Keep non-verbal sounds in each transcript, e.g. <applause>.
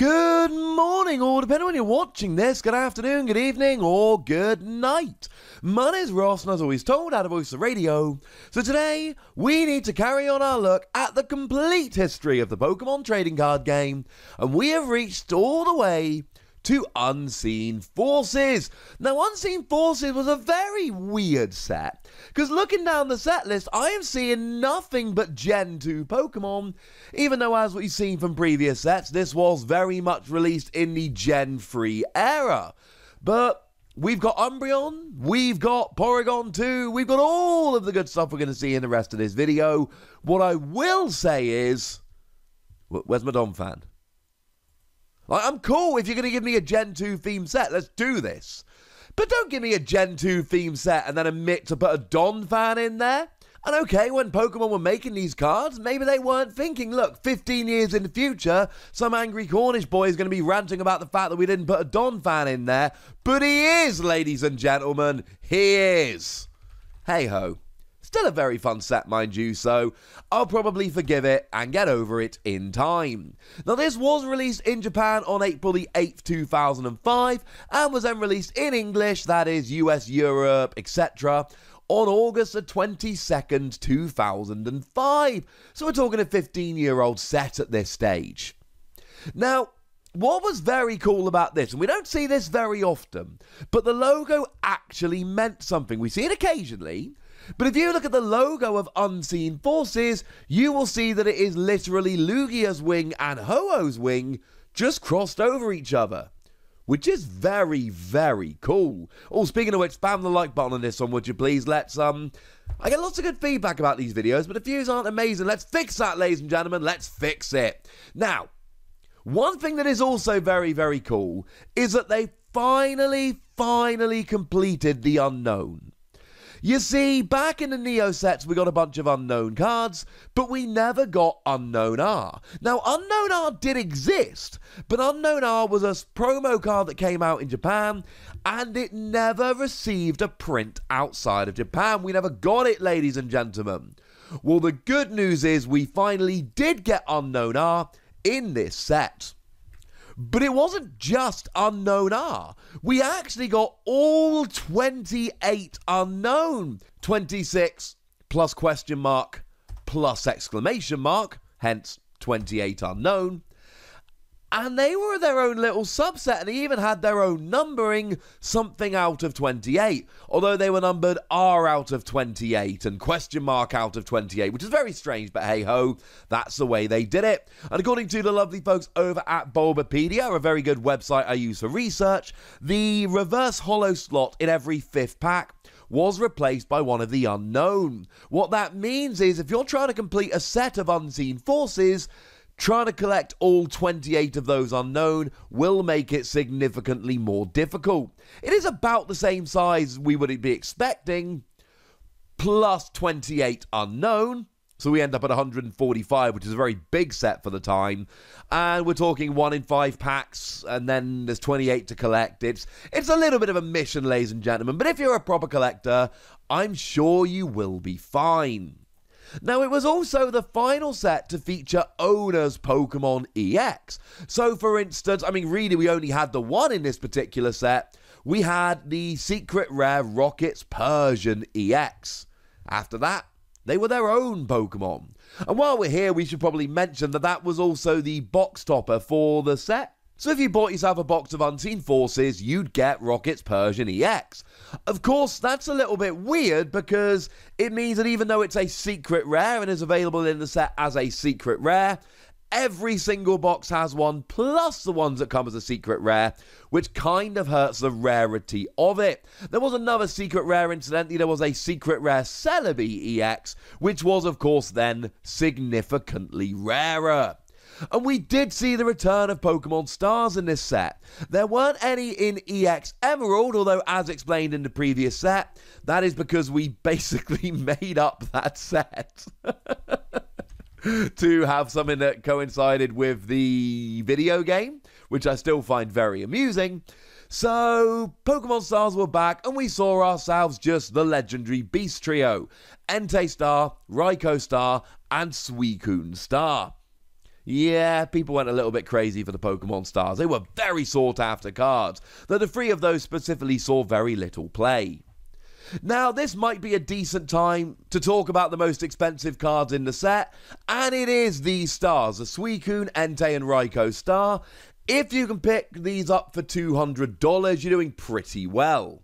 Good morning, or depending on when you're watching this, good afternoon, good evening, or good night. My name's Ross, and as always told, out of Voice of Radio. So today, we need to carry on our look at the complete history of the Pokemon trading card game, and we have reached all the way to Unseen Forces. Now, Unseen Forces was a very weird set, because looking down the set list, I am seeing nothing but Gen 2 Pokemon, even though, as we've seen from previous sets, this was very much released in the Gen 3 era. But We've got Umbreon, we've got Porygon 2, we've got all of the good stuff we're going to see in the rest of this video. What I will say is, where's my Donphan? Like, I'm cool if you're going to give me a Gen 2 theme set. Let's do this. But don't give me a Gen 2 theme set and then admit to put a Donphan in there. And okay, when Pokemon were making these cards, maybe they weren't thinking, look, 15 years in the future, some angry Cornish boy is going to be ranting about the fact that we didn't put a Donphan in there. But he is, ladies and gentlemen. He is. Hey ho. Still a very fun set, mind you, so I'll probably forgive it and get over it in time. Now, this was released in Japan on April the 8th, 2005, and was then released in English, that is, US, Europe, etc., on August the 22nd, 2005. So we're talking a 15 year old set at this stage. Now, what was very cool about this, and we don't see this very often, but the logo actually meant something. We see it occasionally, but if you look at the logo of Unseen Forces, you will see that it is literally Lugia's wing and Ho-Oh's wing just crossed over each other. Which is very, very cool. Oh, speaking of which, spam the like button on this one, would you please? Let's, um, I get lots of good feedback about these videos, but the views aren't amazing. Let's fix that, ladies and gentlemen. Let's fix it. Now, one thing that is also very, very cool is that they finally, finally completed the Unown. You see, back in the Neo sets, we got a bunch of Unown cards, but we never got Unown R. Now, Unown R did exist, but Unown R was a promo card that came out in Japan, and it never received a print outside of Japan. We never got it, ladies and gentlemen. Well, the good news is we finally did get Unown R in this set. But it wasn't just Unown R. We actually got all 28 Unown. 26 plus question mark plus exclamation mark, hence 28 Unown and they were their own little subset and they even had their own numbering something out of 28 although they were numbered r out of 28 and question mark out of 28 which is very strange but hey ho that's the way they did it and according to the lovely folks over at bulbapedia a very good website i use for research the reverse hollow slot in every fifth pack was replaced by one of the Unown. What that means is if you're trying to complete a set of unseen forces, Trying to collect all 28 of those Unown will make it significantly more difficult. It is about the same size we would be expecting, plus 28 Unown. So we end up at 145, which is a very big set for the time. And we're talking one in five packs, and then there's 28 to collect. It's it's a little bit of a mission, ladies and gentlemen. But if you're a proper collector, I'm sure you will be fine. Now, it was also the final set to feature Owner's Pokemon EX. So, for instance, I mean, really, we only had the one in this particular set. We had the secret rare Rockets Persian EX. After that, they were their own Pokemon. And while we're here, we should probably mention that that was also the box topper for the set. So if you bought yourself a box of Unseen Forces, you'd get Rocket's Persian EX. Of course, that's a little bit weird because it means that even though it's a secret rare and is available in the set as a secret rare, every single box has one, plus the ones that come as a secret rare, which kind of hurts the rarity of it. There was another secret rare, incidentally, there was a secret rare Celebi EX, which was, of course, then significantly rarer. And we did see the return of Pokemon stars in this set. There weren't any in EX Emerald, although, as explained in the previous set, that is because we <laughs> basically made up that set. <laughs> to have something that coincided with the video game, which I still find very amusing. So, Pokemon Stars were back, and we saw ourselves just the legendary Beast Trio Entei Star, Raikou Star, and Suicune Star. Yeah, people went a little bit crazy for the Pokemon Stars. They were very sought after cards, though the three of those specifically saw very little play. Now, this might be a decent time to talk about the most expensive cards in the set, and it is these stars the Suicune, Entei, and Raikou star. If you can pick these up for $200, you're doing pretty well.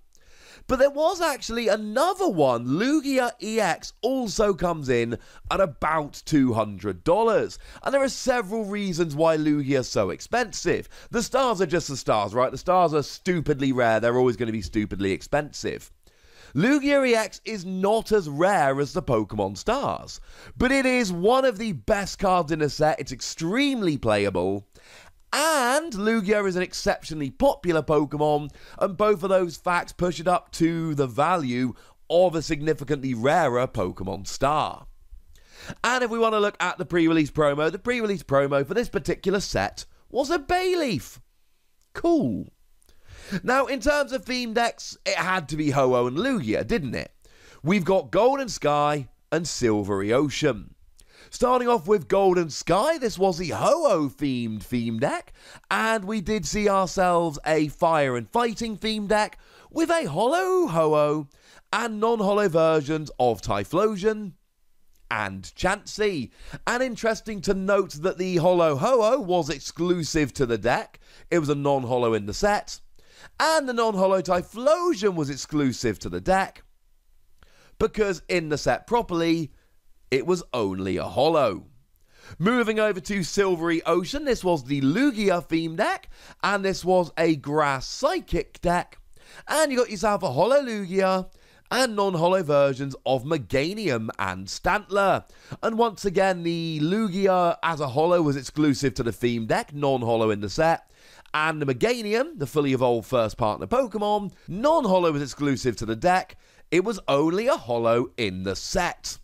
But there was actually another one. Lugia EX also comes in at about $200. And there are several reasons why Lugia is so expensive. The stars are just the stars, right? The stars are stupidly rare. They're always going to be stupidly expensive. Lugia EX is not as rare as the Pokemon Stars, but it is one of the best cards in the set. It's extremely playable, and Lugia is an exceptionally popular Pokemon, and both of those facts push it up to the value of a significantly rarer Pokemon star. And if we want to look at the pre release promo, the pre release promo for this particular set was a Bayleef. Cool. Now, in terms of theme decks, it had to be Ho-Oh and Lugia, didn't it? We've got Golden Sky and Silvery Ocean. Starting off with Golden Sky, this was the Ho-Oh themed theme deck, and we did see ourselves a Fire and Fighting theme deck with a Holo Ho-Oh and non-Holo versions of Typhlosion and Chansey. And interesting to note that the Holo Ho-Oh was exclusive to the deck. It was a non-Holo in the set. And the non-Holo Typhlosion was exclusive to the deck. Because in the set properly, it was only a hollow. Moving over to Silvery Ocean, this was the Lugia theme deck, and this was a Grass Psychic deck. And you got yourself a Holo Lugia and non holo versions of Meganium and Stantler. And once again, the Lugia as a holo was exclusive to the theme deck, non holo in the set. And the Meganium, the fully evolved first partner Pokemon, non holo was exclusive to the deck. It was only a holo in the set.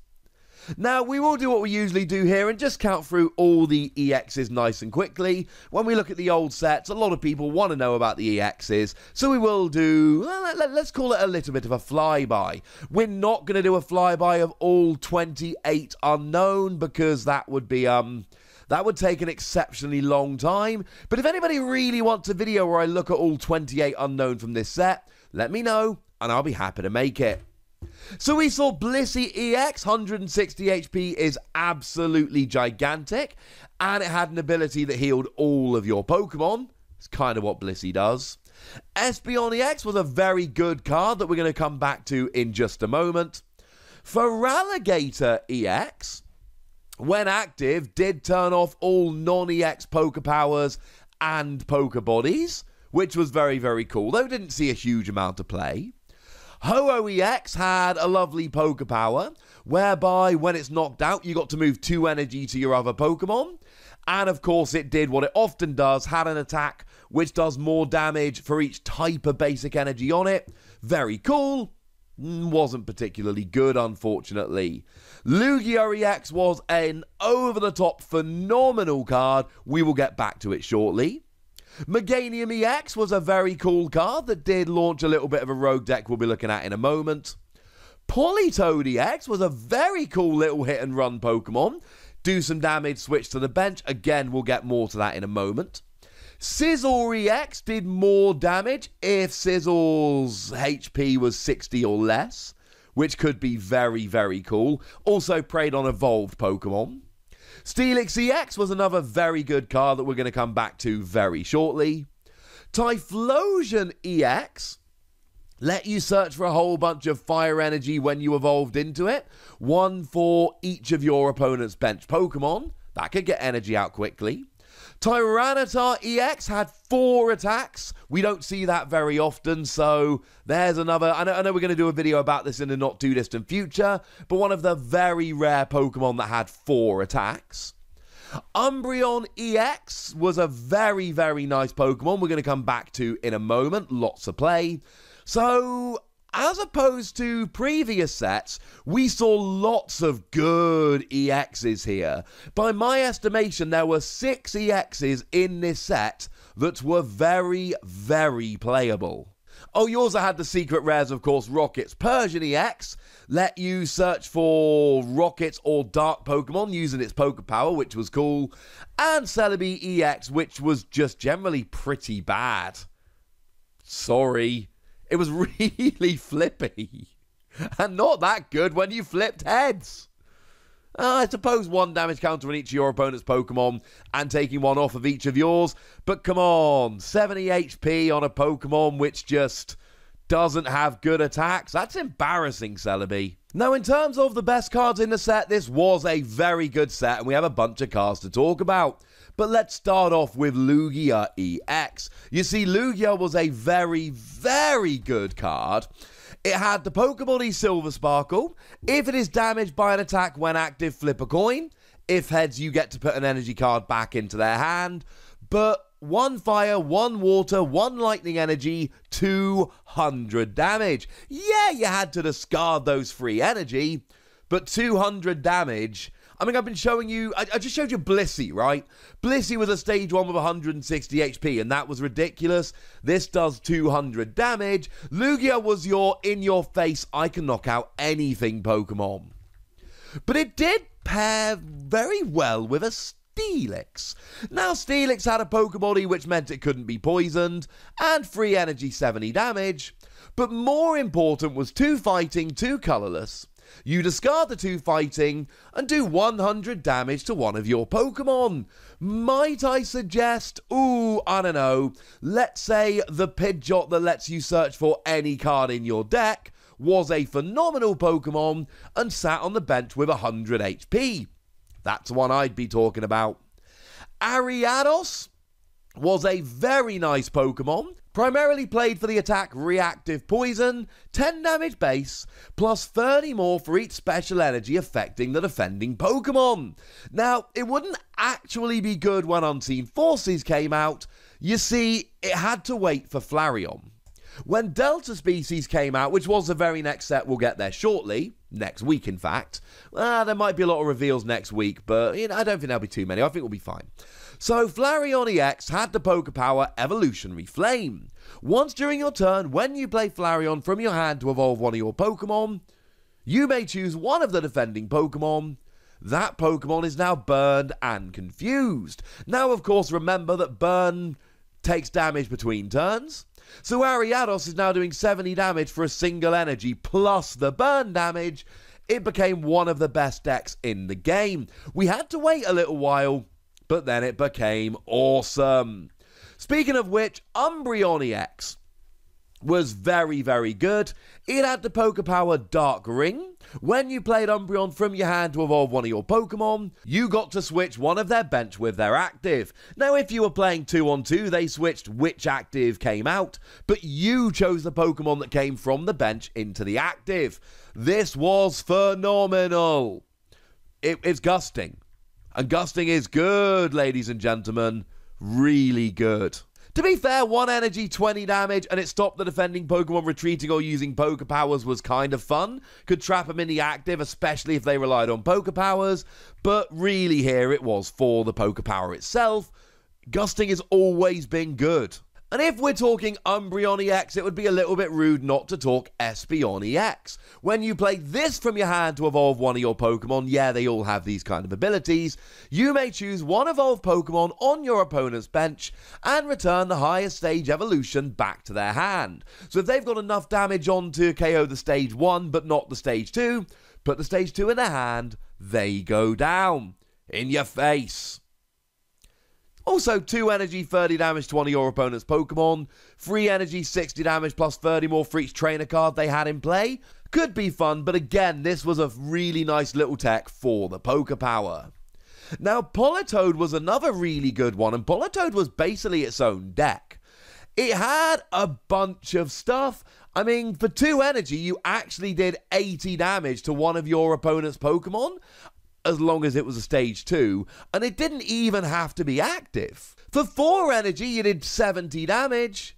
Now, we will do what we usually do here and just count through all the EXs nice and quickly. When we look at the old sets, a lot of people want to know about the EXs, so we will do, well, let's call it a little bit of a flyby. We're not going to do a flyby of all 28 Unown because that would be, um, that would take an exceptionally long time. But if anybody really wants a video where I look at all 28 Unown from this set, let me know and I'll be happy to make it. So we saw Blissey EX, 160 HP is absolutely gigantic, and it had an ability that healed all of your Pokemon. It's kind of what Blissey does. Espeon EX was a very good card that we're going to come back to in just a moment. Feraligatr EX, when active, did turn off all non EX Poke Powers and Poke Bodies, which was very, very cool, though didn't see a huge amount of play. Ho-Oh-EX had a lovely Poke Power, whereby when it's knocked out, you got to move two energy to your other Pokemon. And of course, it did what it often does had an attack which does more damage for each type of basic energy on it. Very cool. Mm, wasn't particularly good, unfortunately. Lugia EX was an over the top phenomenal card. We will get back to it shortly. Meganium EX was a very cool card that did launch a little bit of a rogue deck we'll be looking at in a moment. Politoed EX was a very cool little hit and run Pokemon. Do some damage, switch to the bench. Again, we'll get more to that in a moment. Scizor EX did more damage if Scizor's HP was 60 or less, which could be very, very cool. Also preyed on evolved Pokemon. Steelix EX was another very good card that we're going to come back to very shortly. Typhlosion EX let you search for a whole bunch of fire energy when you evolved into it. One for each of your opponent's bench Pokemon. That could get energy out quickly. Tyranitar EX had four attacks. We don't see that very often, so there's another. I know, I know we're going to do a video about this in the not too distant future, but one of the very rare Pokemon that had four attacks. Umbreon EX was a very, very nice Pokemon. We're going to come back to in a moment. Lots of play. So as opposed to previous sets, we saw lots of good EXs here. By my estimation, there were six EXs in this set that were very, very playable. Oh, you also had the secret rares, of course, Rockets Persian EX, let you search for Rockets or Dark Pokemon using its Poke Power, which was cool, and Celebi EX, which was just generally pretty bad. Sorry. It was <laughs> really flippy. And not that good when you flipped heads. Uh, I suppose one damage counter on each of your opponent's Pokemon and taking one off of each of yours. But come on, 70 HP on a Pokemon which just doesn't have good attacks. That's embarrassing, Celebi. Now, in terms of the best cards in the set, this was a very good set, and we have a bunch of cards to talk about. But let's start off with Lugia EX. You see, Lugia was a very, very good card. It had the Pokebody Silver Sparkle. If it is damaged by an attack when active, flip a coin. If heads, you get to put an energy card back into their hand. But one fire, one water, one lightning energy, 200 damage. Yeah, you had to discard those free energy, but 200 damage. I mean, I've been showing you, I, I, just showed you Blissey, right? Blissey was a stage one with 160 HP, and that was ridiculous. This does 200 damage. Lugia was your in your face, I can knock out anything Pokemon. But it did pair very well with a Steelix. Now, Steelix had a Pokebody which meant it couldn't be poisoned, and free energy 70 damage. But more important was two fighting, two colourless. You discard the two fighting and do 100 damage to one of your Pokemon. Might I suggest, ooh, I don't know, let's say the Pidgeot that lets you search for any card in your deck was a phenomenal Pokemon and sat on the bench with 100 HP. That's one I'd be talking about. Ariados was a very nice Pokemon, primarily played for the attack Reactive Poison, 10 damage base, plus 30 more for each special energy affecting the defending Pokemon. Now, it wouldn't actually be good when Unseen Forces came out. You see, it had to wait for Flareon. When Delta Species came out, which was the very next set, we'll get there shortly, next week in fact. Uh, there might be a lot of reveals next week, but you know, I don't think there'll be too many. I think we'll be fine. So Flareon EX had the Poke Power Evolutionary Flame. Once during your turn, when you play Flareon from your hand to evolve one of your Pokemon, you may choose one of the defending Pokemon. That Pokemon is now burned and confused. Now, of course, remember that burn takes damage between turns. So Ariados is now doing 70 damage for a single energy plus the burn damage. It became one of the best decks in the game. We had to wait a little while, but then it became awesome. Speaking of which, Umbreon EX was very, very good. It had the Poke Power Dark Ring. When you played Umbreon from your hand to evolve one of your Pokemon, you got to switch one of their bench with their active. Now, if you were playing 2 on 2, they switched which active came out, but you chose the Pokemon that came from the bench into the active. This was phenomenal. It, it's gusting. And gusting is good, ladies and gentlemen. Really good. To be fair, 1 energy, 20 damage, and it stopped the defending Pokemon retreating or using Poke Powers was kind of fun. Could trap them in the active, especially if they relied on Poke Powers. But really, here it was for the Poke Power itself. Gusting has always been good. And if we're talking Umbreon EX, it would be a little bit rude not to talk Espeon EX. When you play this from your hand to evolve one of your Pokemon, yeah, they all have these kind of abilities, you may choose one evolved Pokemon on your opponent's bench and return the highest stage evolution back to their hand. So if they've got enough damage on to KO the stage 1 but not the stage 2, put the stage 2 in their hand, they go down. In your face. Also, 2 energy, 30 damage to one of your opponent's Pokemon. 3 energy, 60 damage, plus 30 more for each trainer card they had in play. Could be fun, but again, this was a really nice little tech for the Poke Power. Now, Politoed was another really good one, and Politoed was basically its own deck. It had a bunch of stuff. I mean, for 2 energy, you actually did 80 damage to one of your opponent's Pokemon as long as it was a stage 2, and it didn't even have to be active. For 4 energy, you did 70 damage.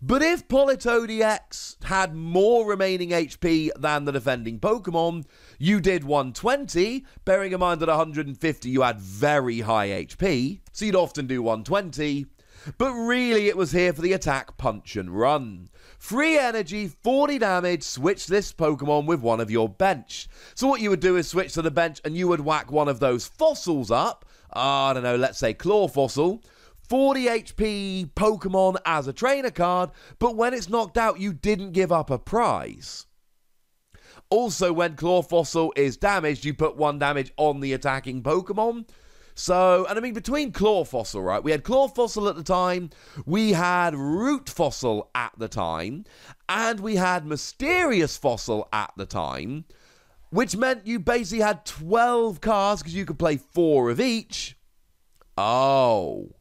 But if Politoed EX had more remaining HP than the defending Pokemon, you did 120, bearing in mind that 150 you had very high HP, so you'd often do 120. but really it was here for the attack punch and run. Free energy, 40 damage, switch this Pokemon with one of your bench. So what you would do is switch to the bench and you would whack one of those fossils up. Ah, I don't know, let's say Clawfossil. 40 HP Pokemon as a trainer card, but when it's knocked out, you didn't give up a prize. Also, when Clawfossil is damaged, you put one damage on the attacking Pokemon. So, and I mean, between claw fossil, right? We had claw fossil at the time, we had Root Fossil at the time, and we had Mysterious Fossil at the time, which meant you basically had 12 cards because you could play four of each. Oh.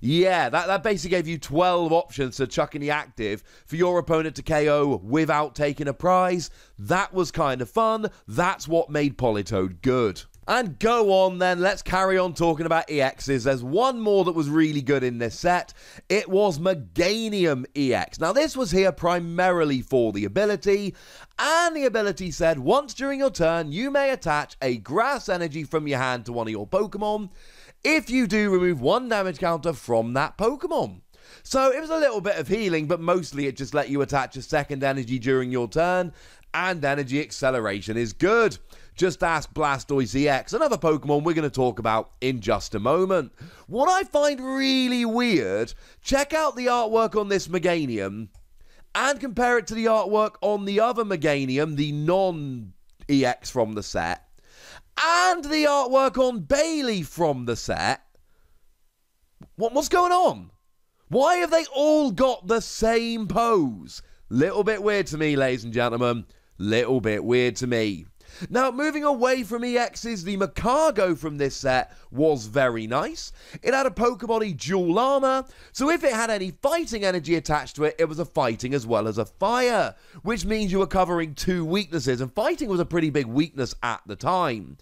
Yeah, that, that basically gave you 12 options to chuck in the active for your opponent to KO without taking a prize. That was kind of fun. That's what made Politoed good. And go on then, let's carry on talking about EXs. There's one more that was really good in this set. It was Meganium EX. Now, this was here primarily for the ability, and the ability said once during your turn, you may attach a grass energy from your hand to one of your Pokemon. If you do, remove one damage counter from that Pokemon. So it was a little bit of healing, but mostly it just let you attach a second energy during your turn, and energy acceleration is good. Just ask Blastoise EX, another Pokemon we're going to talk about in just a moment. What I find really weird, check out the artwork on this Meganium and compare it to the artwork on the other Meganium, the non EX from the set and the artwork on Bayleef from the set. What, what's going on? Why have they all got the same pose? Little bit weird to me, ladies and gentlemen. Little bit weird to me. Now, moving away from EXs, the Magcargo from this set was very nice. It had a Pokemon dual armor, so if it had any fighting energy attached to it, it was a fighting as well as a fire, which means you were covering two weaknesses, and fighting was a pretty big weakness at the time.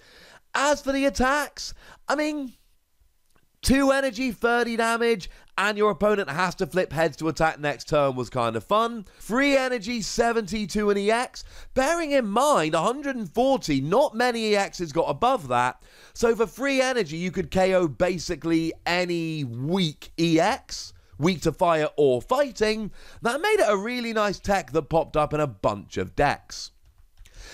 As for the attacks, I mean, 2 energy, 30 damage, and your opponent has to flip heads to attack next turn was kind of fun. Free energy 72 an EX. Bearing in mind 140, not many EXs got above that. So for free energy, you could KO basically any weak EX weak to fire or fighting, that made it a really nice tech that popped up in a bunch of decks.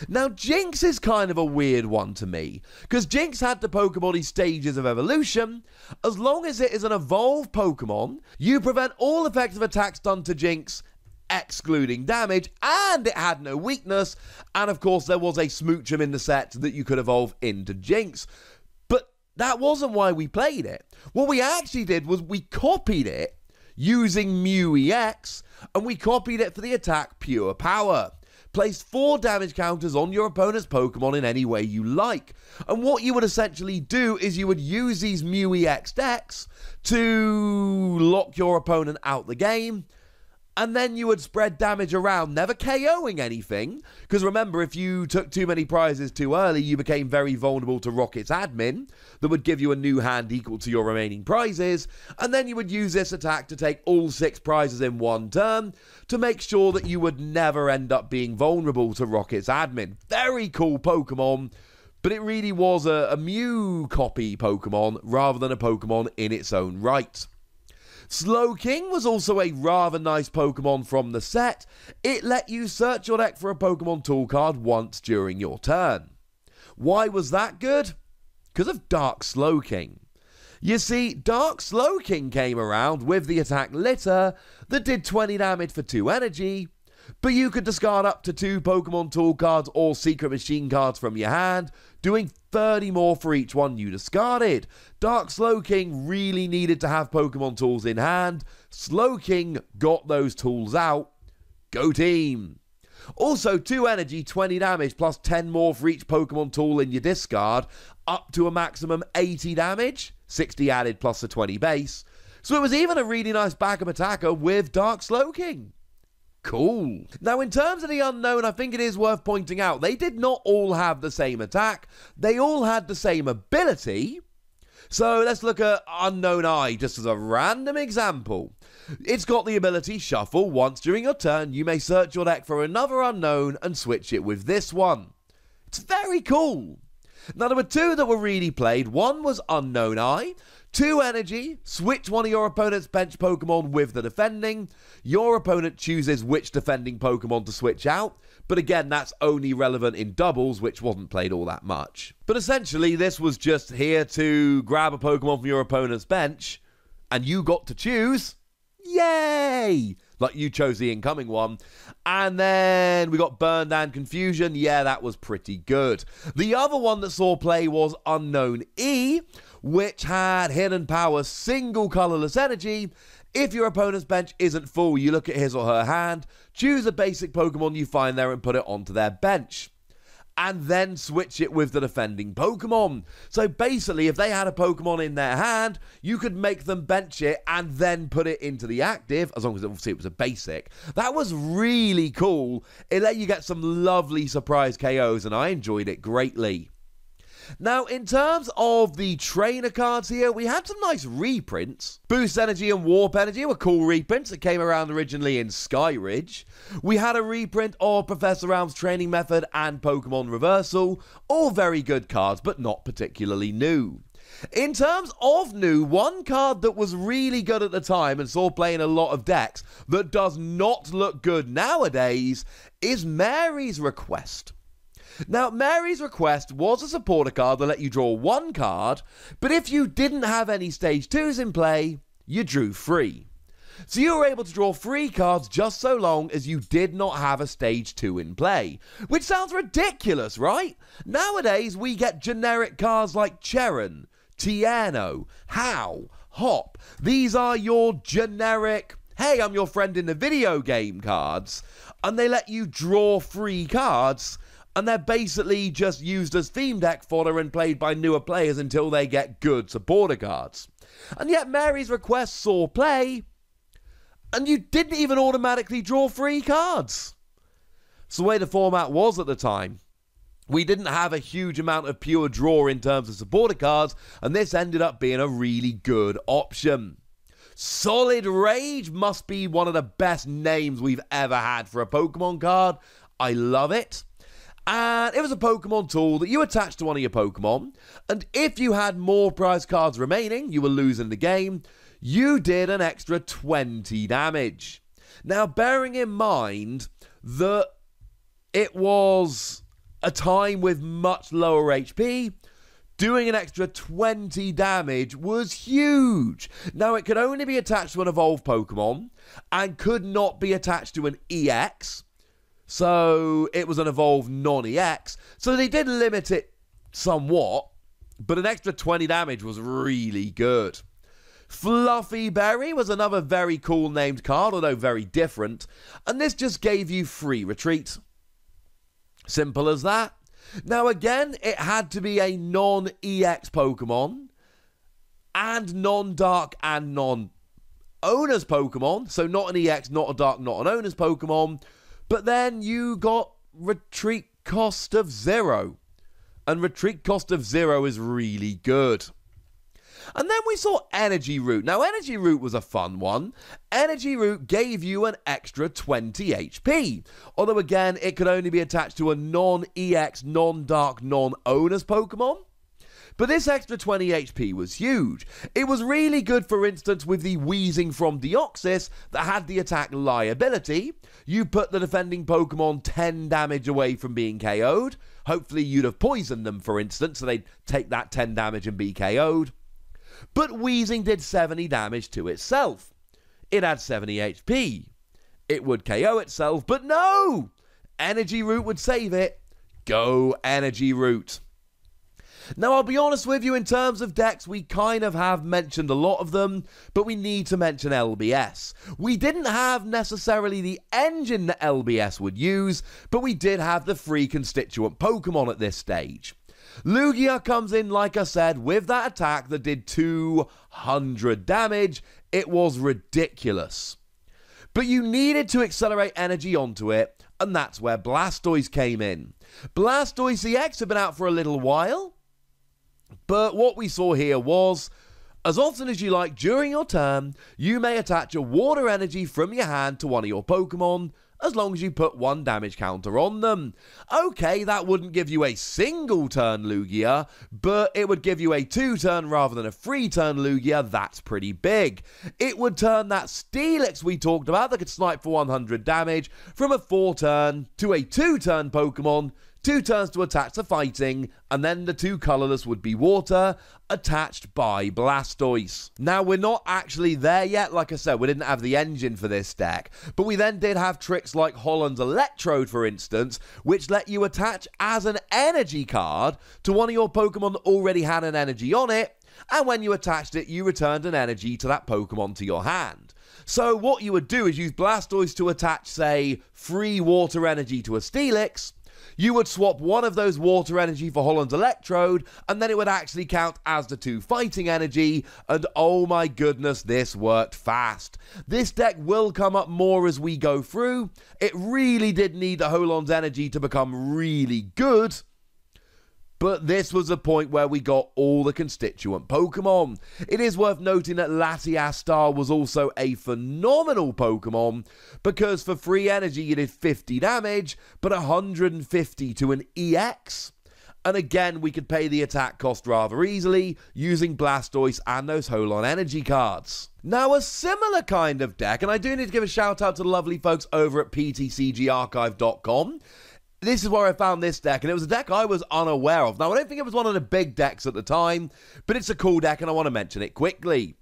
Now, Jynx is kind of a weird one to me, because Jynx had the Pokemon stages of evolution. As long as it is an evolved Pokemon, you prevent all effective attacks done to Jynx excluding damage, and it had no weakness. And of course, there was a Smoochum in the set that you could evolve into Jynx. But that wasn't why we played it. What we actually did was we copied it using Mew EX, and we copied it for the attack Pure Power. Place four damage counters on your opponent's Pokemon in any way you like. And what you would essentially do is you would use these Mew EX decks to lock your opponent out the game and then you would spread damage around, never KOing anything. Because remember, if you took too many prizes too early, you became very vulnerable to Rocket's admin that would give you a new hand equal to your remaining prizes. And then you would use this attack to take all six prizes in one turn to make sure that you would never end up being vulnerable to Rocket's admin. Very cool Pokemon. But it really was a, a Mew copy Pokemon rather than a Pokemon in its own right. Slowking was also a rather nice Pokemon from the set. It let you search your deck for a Pokemon tool card once during your turn. Why was that good? Because of Dark Slowking. You see, Dark Slowking came around with the attack Litter that did 20 damage for 2 energy, but you could discard up to 2 Pokemon tool cards or secret machine cards from your hand doing 30 more for each one you discarded. Dark Slowking really needed to have Pokemon tools in hand. Slowking got those tools out. Go team! Also, 2 energy, 20 damage, plus 10 more for each Pokemon tool in your discard, up to a maximum 80 damage, 60 added plus the 20 base. So it was even a really nice backup attacker with Dark Slowking. Cool. Now, in terms of the Unown, I think it is worth pointing out they did not all have the same attack, they all had the same ability. So let's look at Unown I just as a random example. It's got the ability Shuffle. Once during your turn, you may search your deck for another Unown and switch it with this one. It's very cool. Now, there were two that were really played. One was Unown I. Two energy, switch one of your opponent's bench Pokemon with the defending. Your opponent chooses which defending Pokemon to switch out. But again, that's only relevant in doubles, which wasn't played all that much. But essentially, this was just here to grab a Pokemon from your opponent's bench, and you got to choose. Yay! Like you chose the incoming one. And then we got Burned and Confusion. Yeah, that was pretty good. The other one that saw play was Unown E, which had Hidden Power Single Colorless Energy if your opponent's bench isn't full, you look at his or her hand, choose a basic Pokemon you find there and put it onto their bench. And then switch it with the defending Pokemon. So basically, if they had a Pokemon in their hand, you could make them bench it and then put it into the active, as long as obviously it was a basic. That was really cool. It let you get some lovely surprise KOs, and I enjoyed it greatly. Now, in terms of the trainer cards here, we had some nice reprints. Boost Energy and Warp Energy were cool reprints that came around originally in Skyridge. We had a reprint of Professor Elm's training method and Pokemon Reversal, all very good cards, but not particularly new. In terms of new, one card that was really good at the time and saw play in a lot of decks that does not look good nowadays is Mary's Request. Now, Mary's request was a supporter card that let you draw one card, but if you didn't have any stage twos in play, you drew three. So you were able to draw three cards just so long as you did not have a stage 2 in play. Which sounds ridiculous, right? Nowadays we get generic cards like Cheren, Tierno, Hau, Hop. These are your generic, hey, I'm your friend in the video game cards. And they let you draw three cards and they're basically just used as theme deck fodder and played by newer players until they get good supporter cards. And yet Mary's request saw play, and you didn't even automatically draw free cards. It's the way the format was at the time. We didn't have a huge amount of pure draw in terms of supporter cards, and this ended up being a really good option. Solid Rage must be one of the best names we've ever had for a Pokemon card. I love it. And it was a Pokemon tool that you attached to one of your Pokemon. And if you had more prize cards remaining, you were losing the game, you did an extra 20 damage. Now, bearing in mind that it was a time with much lower HP, doing an extra 20 damage was huge. Now, it could only be attached to an evolved Pokemon and could not be attached to an EX so it was an evolved non EX. So they did limit it somewhat, but an extra 20 damage was really good. Fluffy Berry was another very cool named card, although very different, and this just gave you free retreat. Simple as that. Now, again, it had to be a non EX Pokemon and non Dark and non Owners Pokemon. So, not an EX, not a Dark, not an Owners Pokemon. But then you got retreat cost of zero. And retreat cost of zero is really good. And then we saw Energy Root. Now, Energy Root was a fun one. Energy Root gave you an extra 20 HP. Although, again, it could only be attached to a non EX, non Dark, non Owners Pokemon. But this extra 20 HP was huge. It was really good, for instance, with the Weezing from Deoxys that had the attack liability. You put the defending Pokemon 10 damage away from being KO'd. Hopefully, you'd have poisoned them, for instance, so they'd take that 10 damage and be KO'd. But Weezing did 70 damage to itself. It had 70 HP. It would KO itself, but no! Energy Root would save it. Go Energy Root. Now, I'll be honest with you, in terms of decks, we kind of have mentioned a lot of them, but we need to mention LBS. We didn't have necessarily the engine that LBS would use, but we did have the free constituent Pokemon at this stage. Lugia comes in, like I said, with that attack that did 200 damage. It was ridiculous. But you needed to accelerate energy onto it, and that's where Blastoise came in. Blastoise EX had been out for a little while, but what we saw here was as often as you like during your turn, you may attach a water energy from your hand to one of your Pokemon, as long as you put one damage counter on them. Okay, that wouldn't give you a single turn Lugia, but it would give you a two turn rather than a three turn Lugia. That's pretty big. It would turn that Steelix we talked about that could snipe for 100 damage from a four turn to a two turn Pokemon two turns to attach the fighting, and then the two colourless would be water, attached by Blastoise. Now, we're not actually there yet, like I said, we didn't have the engine for this deck, but we then did have tricks like Holon's Electrode, for instance, which let you attach as an energy card to one of your Pokemon that already had an energy on it, and when you attached it, you returned an energy to that Pokemon to your hand. So what you would do is use Blastoise to attach, say, free water energy to a Steelix, you would swap one of those water energy for Holon's Electrode, and then it would actually count as the two fighting energy, and oh my goodness, this worked fast. This deck will come up more as we go through. It really did need the Holon's energy to become really good, but this was the point where we got all the constituent Pokemon. It is worth noting that Latias Star was also a phenomenal Pokemon because for free energy you did 50 damage, but 150 to an EX. And again, we could pay the attack cost rather easily using Blastoise and those Holon energy cards. Now, a similar kind of deck, and I do need to give a shout out to the lovely folks over at PTCGarchive.com this is where I found this deck, and it was a deck I was unaware of. Now, I don't think it was one of the big decks at the time, but it's a cool deck, and I want to mention it quickly.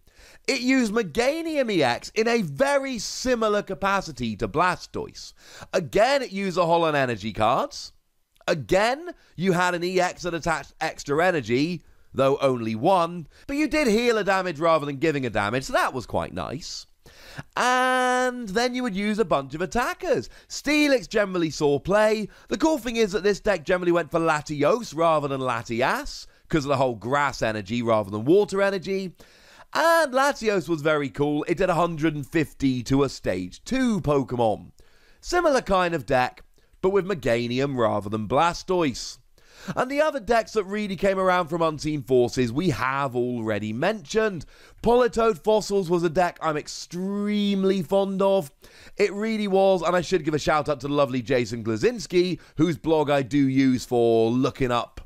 It used Meganium EX in a very similar capacity to Blastoise. Again, it used a Holon Energy cards. Again, you had an EX that attached extra energy, though only one, but you did heal a damage rather than giving a damage, so that was quite nice. And then you would use a bunch of attackers. Steelix generally saw play. The cool thing is that this deck generally went for Latios rather than Latias, because of the whole grass energy rather than water energy. And Latios was very cool. It did 150 to a stage 2 Pokemon. Similar kind of deck, but with Meganium rather than Blastoise. And the other decks that really came around from Unseen Forces we have already mentioned. Politoed Fossils was a deck I'm extremely fond of. It really was, and I should give a shout out to the lovely Jason Klaczynski, whose blog I do use for looking up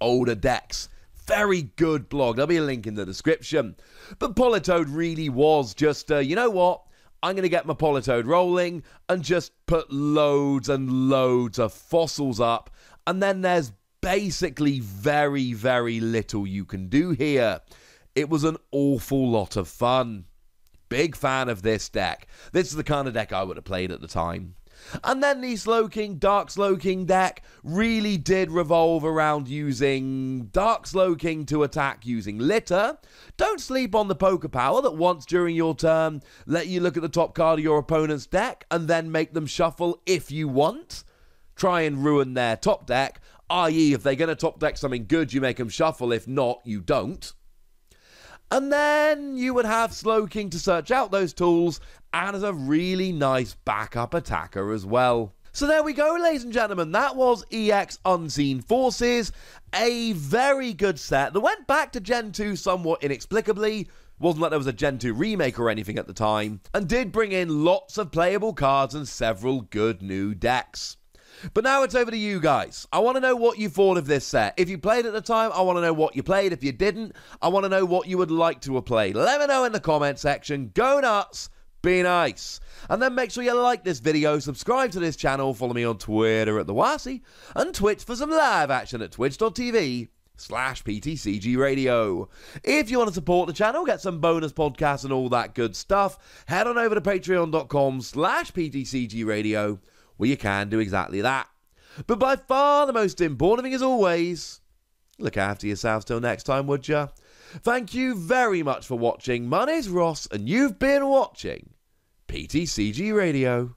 older decks. Very good blog. There'll be a link in the description. But Politoed really was just, uh, you know what? I'm going to get my Politoed rolling and just put loads and loads of fossils up and then there's basically very, very little you can do here. It was an awful lot of fun. Big fan of this deck. This is the kind of deck I would have played at the time. And then the Slowking, Dark Slowking deck really did revolve around using Dark Slowking to attack using Litter. Don't sleep on the Poke Power that once during your turn let you look at the top card of your opponent's deck and then make them shuffle if you want try and ruin their top deck, i.e., if they're going to top deck something good, you make them shuffle. If not, you don't. And then you would have Slowking to search out those tools and as a really nice backup attacker as well. So there we go, ladies and gentlemen. That was EX Unseen Forces, a very good set that went back to Gen 2 somewhat inexplicably. Wasn't like there was a Gen 2 remake or anything at the time, and did bring in lots of playable cards and several good new decks. But now it's over to you guys. I want to know what you thought of this set. If you played at the time, I want to know what you played. If you didn't, I want to know what you would like to have played. Let me know in the comment section. Go nuts. Be nice. And then make sure you like this video, subscribe to this channel, follow me on Twitter at thewossy, and Twitch for some live action at twitch.tv slash PTCG Radio. If you want to support the channel, get some bonus podcasts and all that good stuff, head on over to patreon.com slash PTCG Radio well, you can do exactly that. But by far the most important thing, as always, look after yourselves till next time, would ya? Thank you very much for watching. My name's Ross, and you've been watching PTCG Radio.